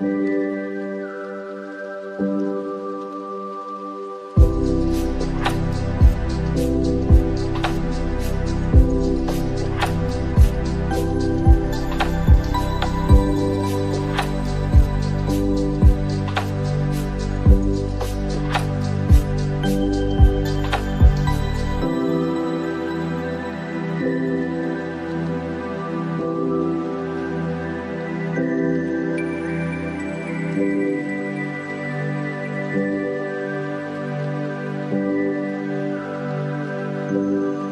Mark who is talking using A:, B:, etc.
A: いやいやいや。Thank you.